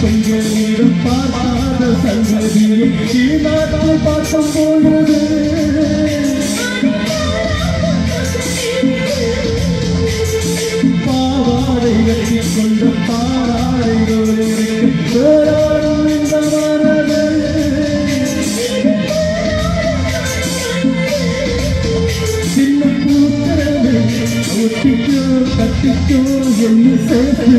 கொஞ்சம் நீரும் பார்க்காத சங்கதியை சீனாத்தை பார்க்கும் பொழுது பாவாடை கட்டி கொண்ட பாவாடைகளோடும் இந்த கட்டிக்கோ என்ன சேர்த்து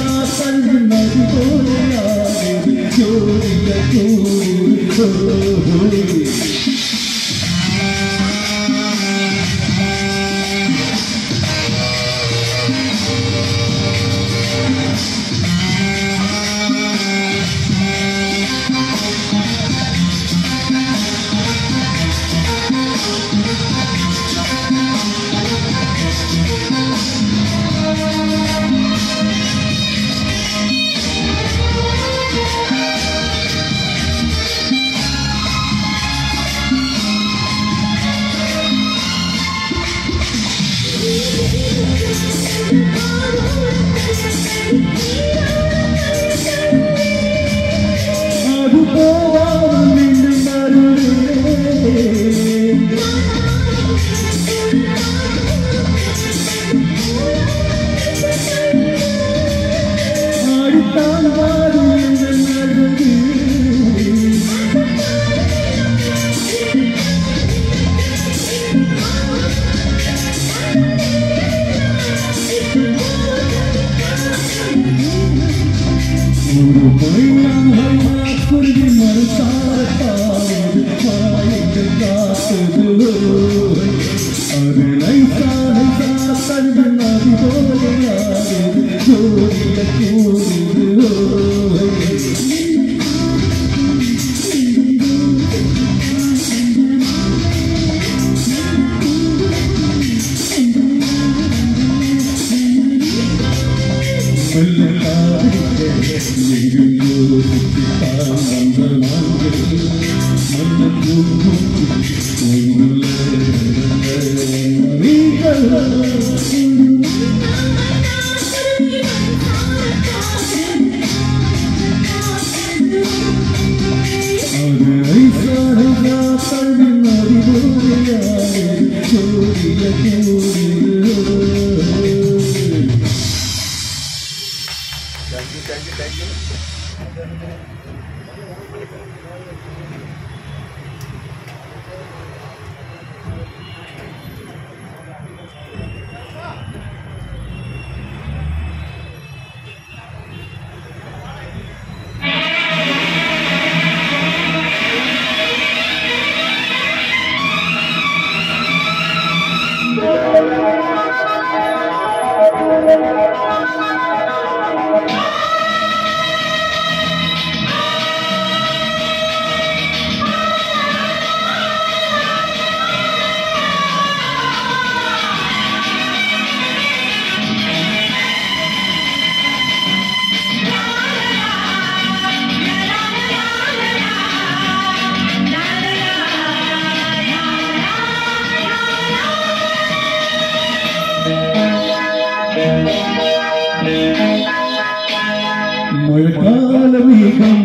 I'm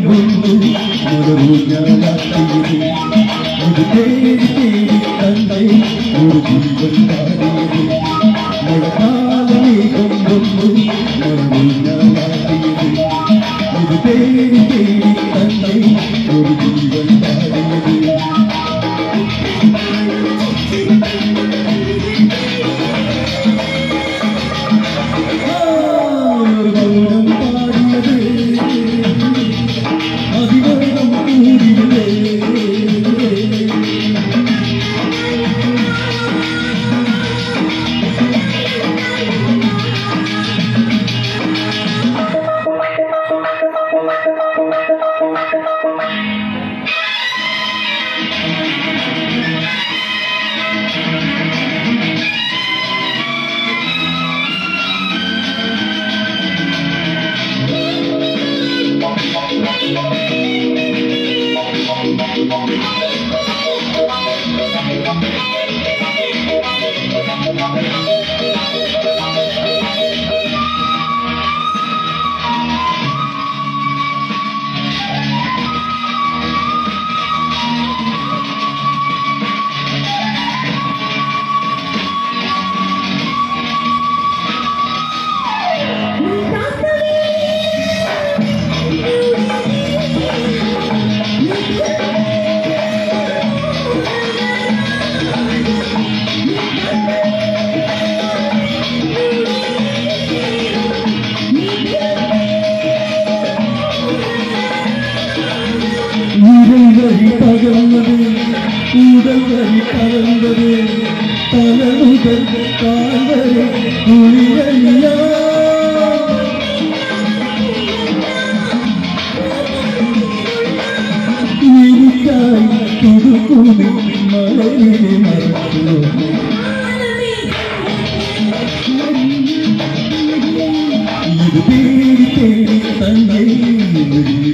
இது தேடி தேடி தன்னை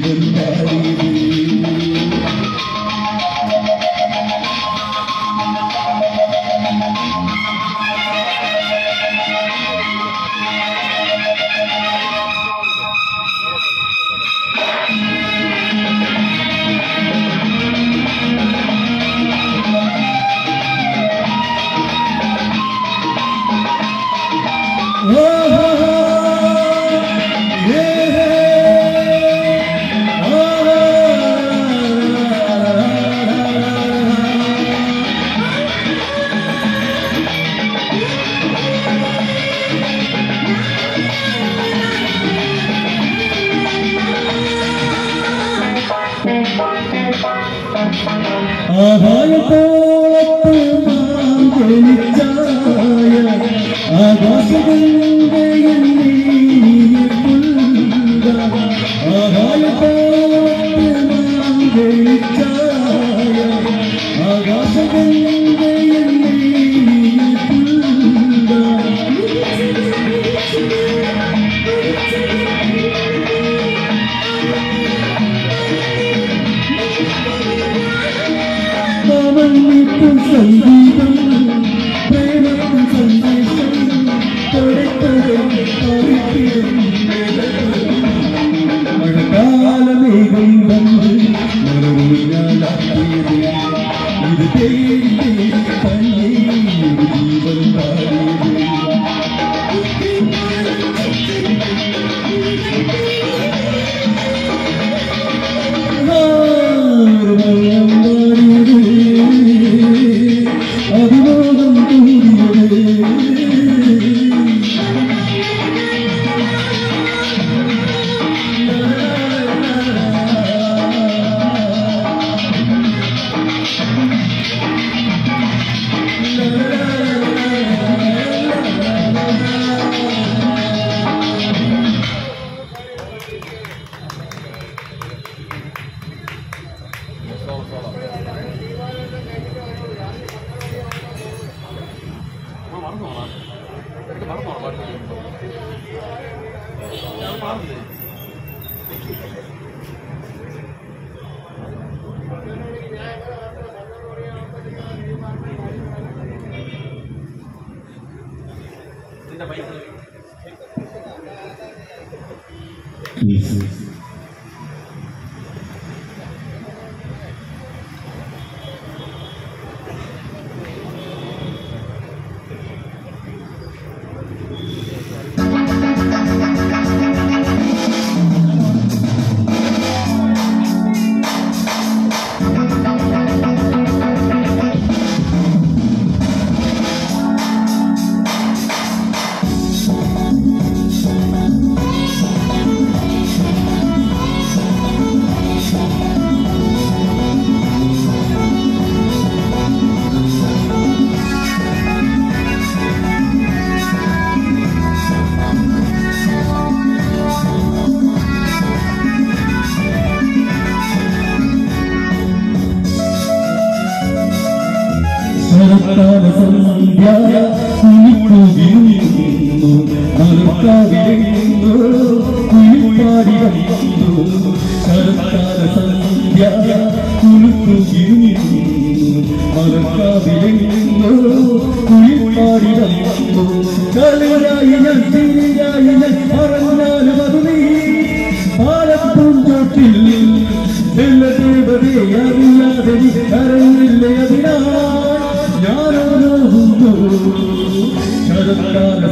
வெளிவன் আবার পড় তোমার চায় 嗯嗯。മറക്കാതെ സന്ധ്യ കുലിക്കുതിരുന്നു മറക്കാതിരുന്നു കുലിപ്പാടി വന്നു മറക്കാതെ സന്ധ്യ കുലുക്കുതിരുന്നു മറക്കാതിരുന്നു കുലിപ്പാടി വന്നു കലരായി ഞാൻ Sarkar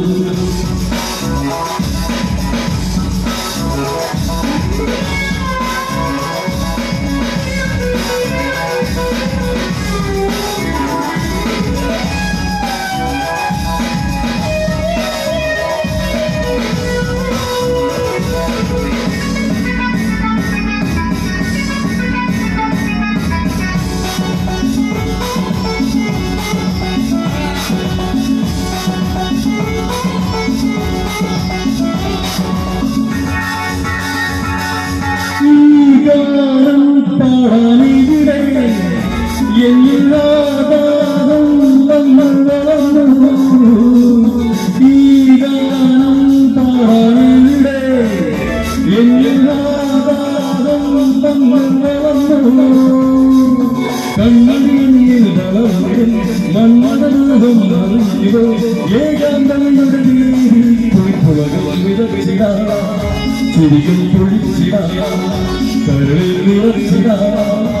지금 돌리시라 저를 밀어시라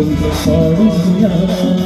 Hallelujah.